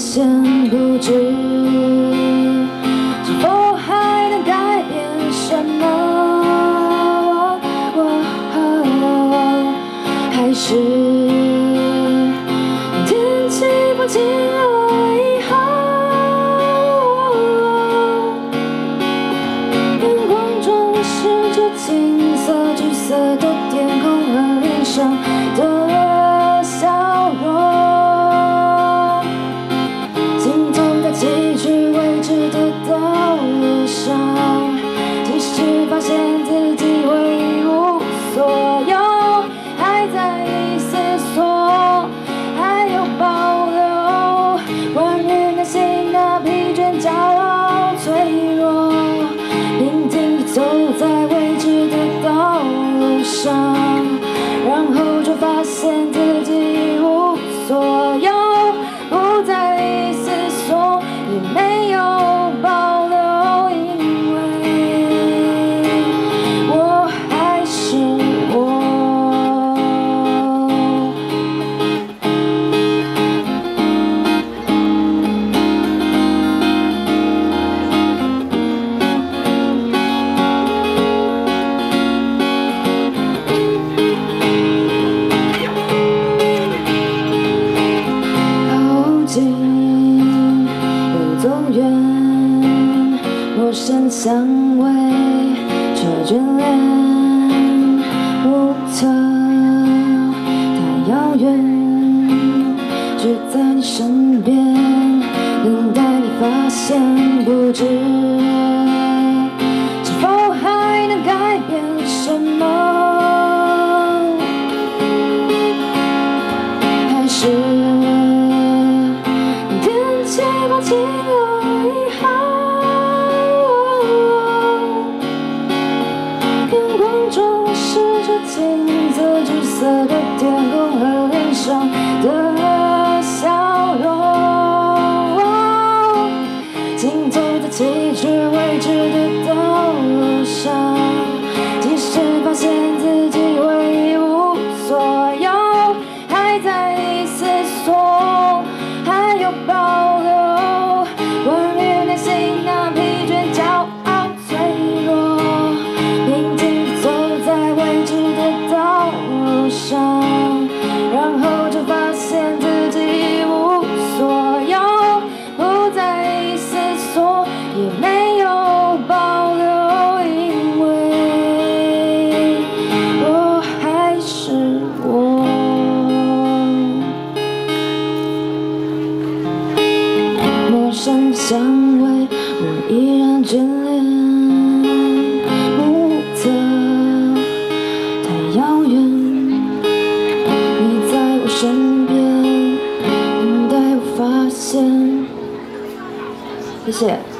先不知，是否还能改变什么？还是天气不晴了以后，阳光装饰着金色、橘色的天空和脸上。身相偎却眷恋不曾太遥远只在你身边等待你发现不知蓝色的天空和云上身边等待我发现。谢谢。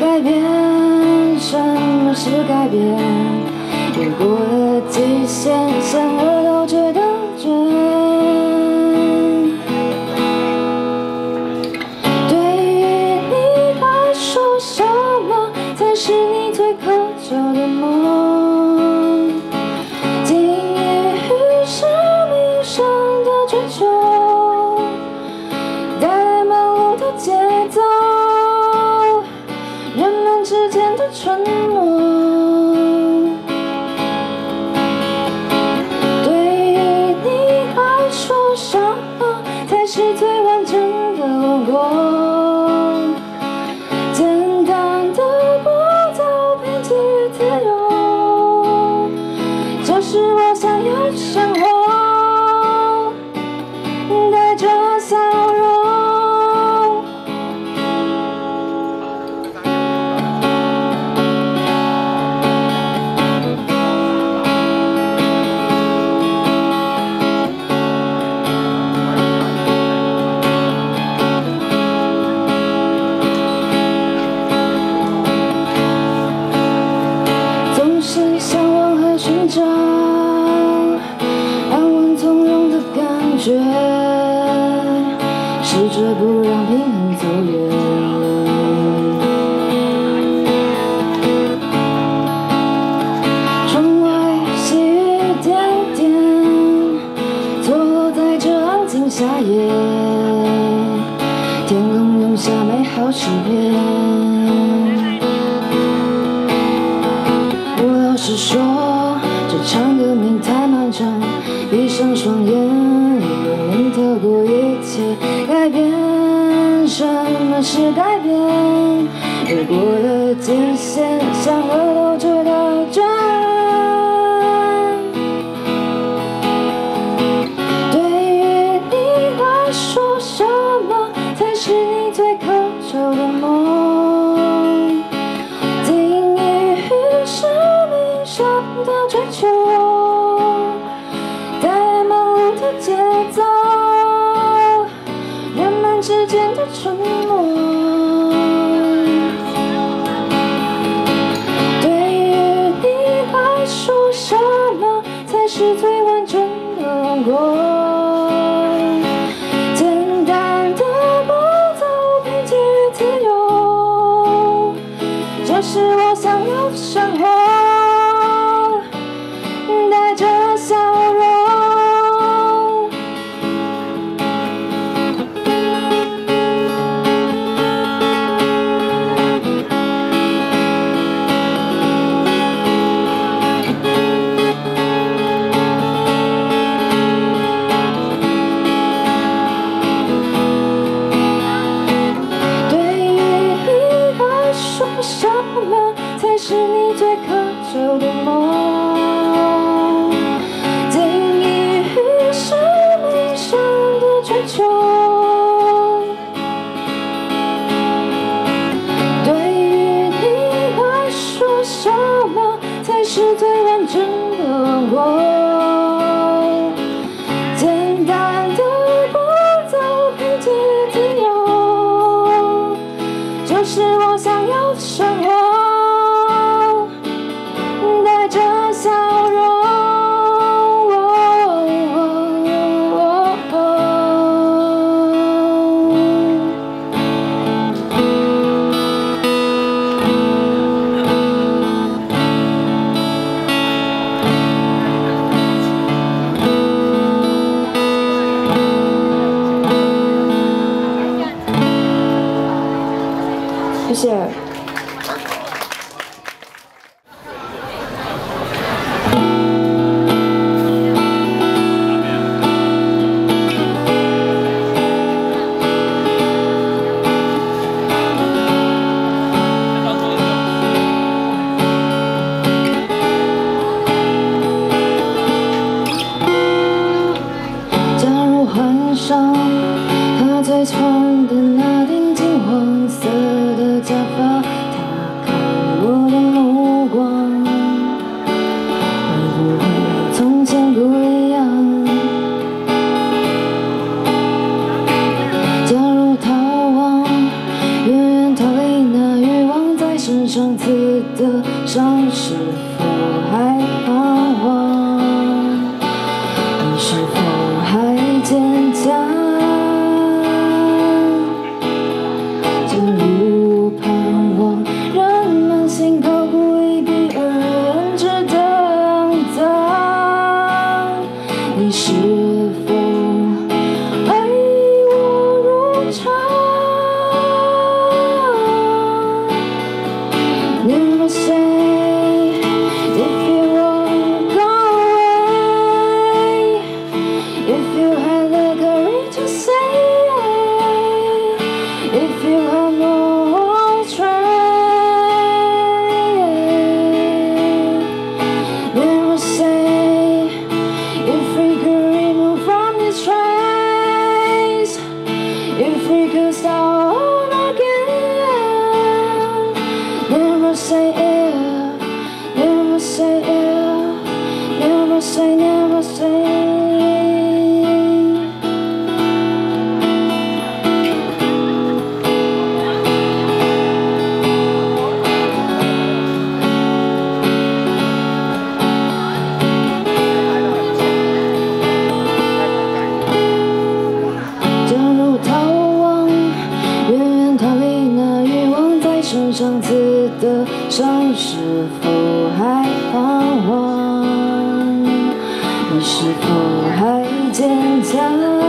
改变，什么是改变？越过了极限，像我。 촌 夏夜，天空涌下美好诗篇。我老实说，这场革命太漫长，闭上双眼，我能透过一切改变，什么是改变？越过了界限，像了。children 这是我想要的生活。最渴求的梦。você, você. 你是否还坚强？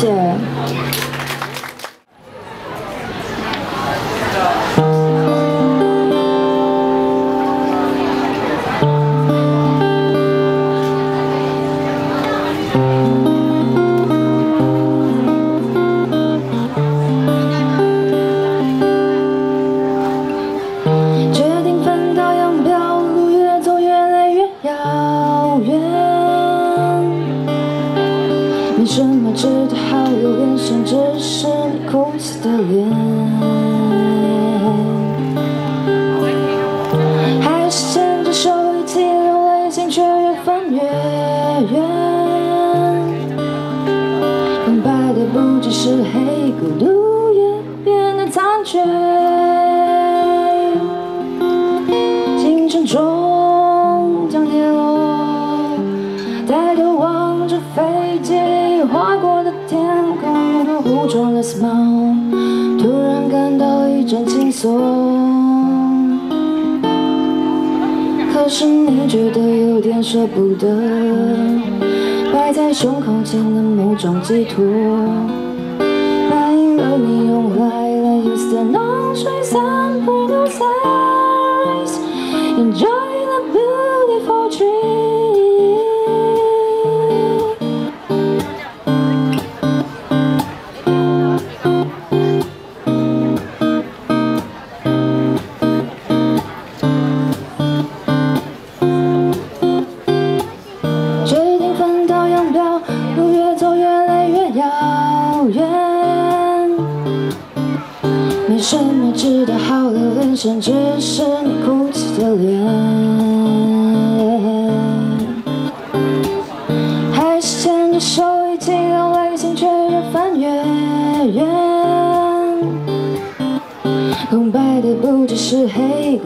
谢为什么知道好留恋，甚至是你哭泣的脸。smile，突然感到一阵轻松。可是你觉得有点舍不得，摆在胸口前的某种寄托，答应了你用来了 you still not show some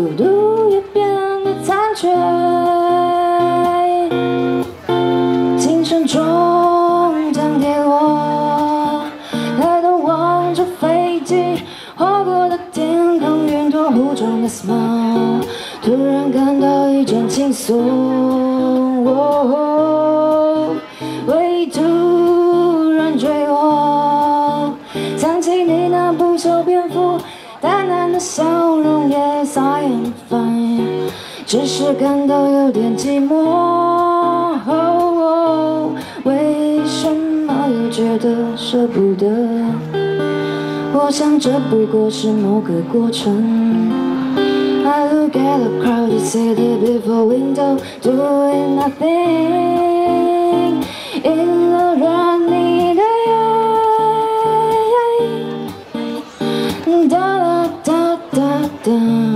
孤独也变得残缺。清晨中将跌落，抬头望着飞机划过的天空，云朵糊妆的 smile，突然感到一阵轻松。感到有点寂寞。哦为什么又觉得舍不得？我想这不过是某个过程。I look at the crowded city before window, doing nothing in the rainy day. Da da da da da.